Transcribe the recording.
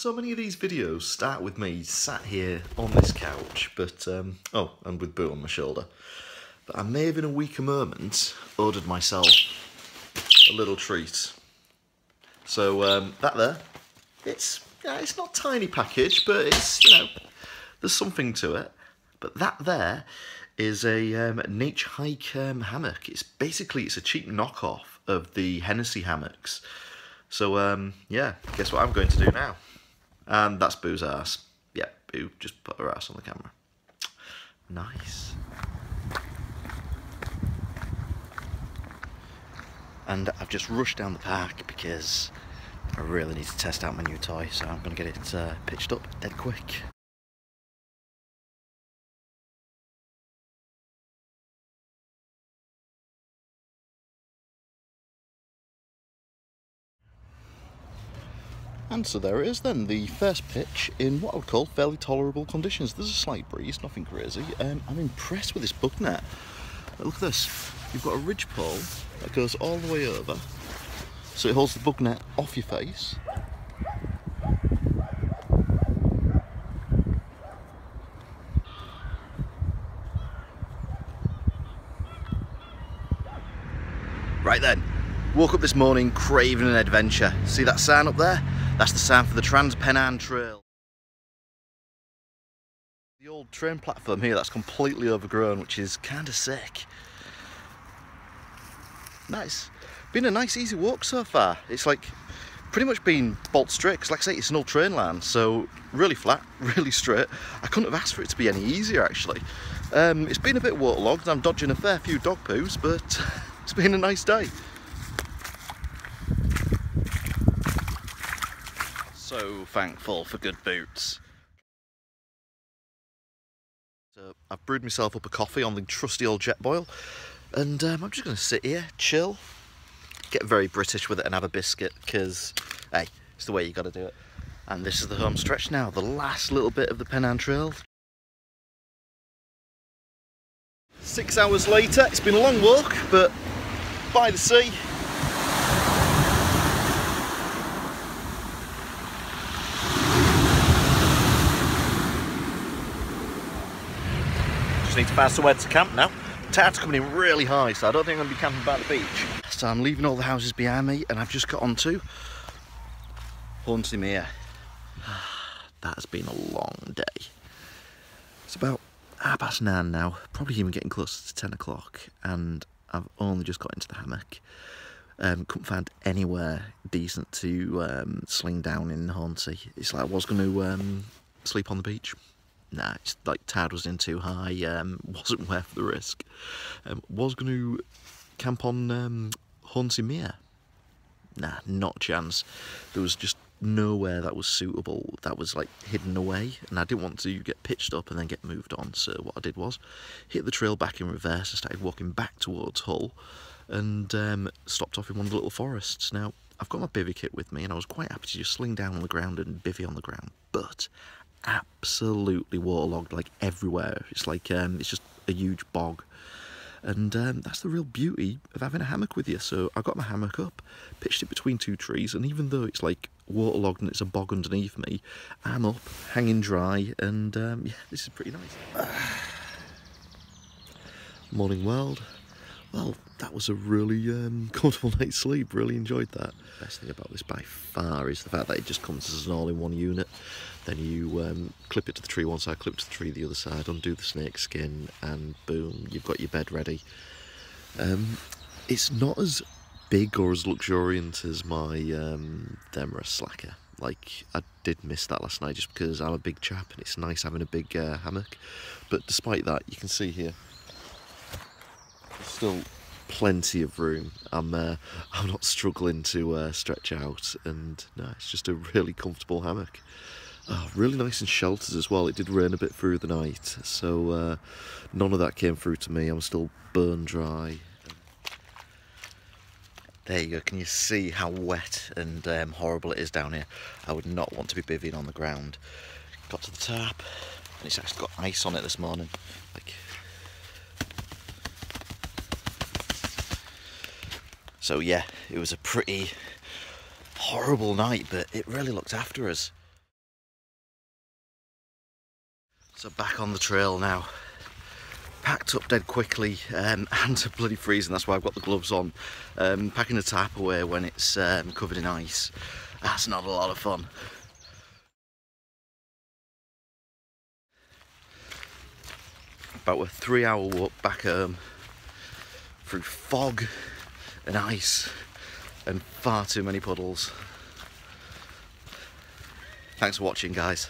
So many of these videos start with me sat here on this couch, but, um, oh, and with Boo on my shoulder. But I may have in a weaker moment ordered myself a little treat. So um, that there, it's, yeah, it's not tiny package, but it's, you know, there's something to it. But that there is a um, Naturehike um, hammock. It's basically, it's a cheap knockoff of the Hennessy hammocks. So, um, yeah, guess what I'm going to do now? And that's Boo's ass. Yeah, Boo just put her ass on the camera. Nice. And I've just rushed down the park because I really need to test out my new toy, so I'm going to get it uh, pitched up dead quick. And so there it is then, the first pitch in what I would call fairly tolerable conditions. There's a slight breeze, nothing crazy. Um, I'm impressed with this bug net. Look at this. You've got a ridge pole that goes all the way over. So it holds the bug net off your face. Right then, woke up this morning craving an adventure. See that sign up there? That's the sign for the Trans-Pennine Trail. The old train platform here that's completely overgrown, which is kind of sick. Nice. Been a nice easy walk so far. It's like pretty much been bolt straight, because like I say, it's an old train line, so really flat, really straight. I couldn't have asked for it to be any easier actually. Um, it's been a bit waterlogged, I'm dodging a fair few dog poos, but it's been a nice day. So thankful for good boots. So I've brewed myself up a coffee on the trusty old jet Jetboil and um, I'm just going to sit here, chill, get very British with it and have a biscuit because, hey, it's the way you got to do it. And this is the home stretch now, the last little bit of the Pennine Trail. Six hours later, it's been a long walk, but by the sea, Just need to find somewhere to camp now. Tide's coming in really high, so I don't think I'm going to be camping by the beach. So I'm leaving all the houses behind me, and I've just got onto Hornsea Mere. that has been a long day. It's about half past nine now, probably even getting closer to 10 o'clock, and I've only just got into the hammock. Um, couldn't find anywhere decent to um, sling down in Hornsea. It's like I was going to um, sleep on the beach nah, it's like tide was in too high, um, wasn't worth the risk. Um, was going to camp on um, Hornsea Mere. Nah, not a chance. There was just nowhere that was suitable that was like hidden away and I didn't want to get pitched up and then get moved on so what I did was hit the trail back in reverse and started walking back towards Hull and um, stopped off in one of the little forests now I've got my bivy kit with me and I was quite happy to just sling down on the ground and bivy on the ground but absolutely waterlogged like everywhere. It's like um, it's just a huge bog. And um, that's the real beauty of having a hammock with you. So I got my hammock up, pitched it between two trees, and even though it's like waterlogged and it's a bog underneath me, I'm up, hanging dry, and um, yeah, this is pretty nice. Morning world. Well, that was a really um, comfortable night's sleep. Really enjoyed that. Best thing about this by far is the fact that it just comes as an all-in-one unit. Then you um, clip it to the tree one side, clip to the tree the other side, undo the snake skin, and boom, you've got your bed ready. Um, it's not as big or as luxuriant as my um, Therm-a-Rest Slacker. Like, I did miss that last night just because I'm a big chap and it's nice having a big uh, hammock. But despite that, you can see here, still plenty of room. I'm uh, I'm not struggling to uh, stretch out, and no, it's just a really comfortable hammock. Oh, really nice and sheltered as well. It did rain a bit through the night, so uh, none of that came through to me. I'm still bone dry. There you go. Can you see how wet and um, horrible it is down here? I would not want to be bivvying on the ground. Got to the tap, and it's actually got ice on it this morning. Like. So yeah, it was a pretty horrible night, but it really looked after us. So back on the trail now. Packed up dead quickly um, and bloody freezing, that's why I've got the gloves on. Um, packing the tap away when it's um, covered in ice, that's not a lot of fun. About a three hour walk back home through fog and ice and far too many puddles. Thanks for watching guys.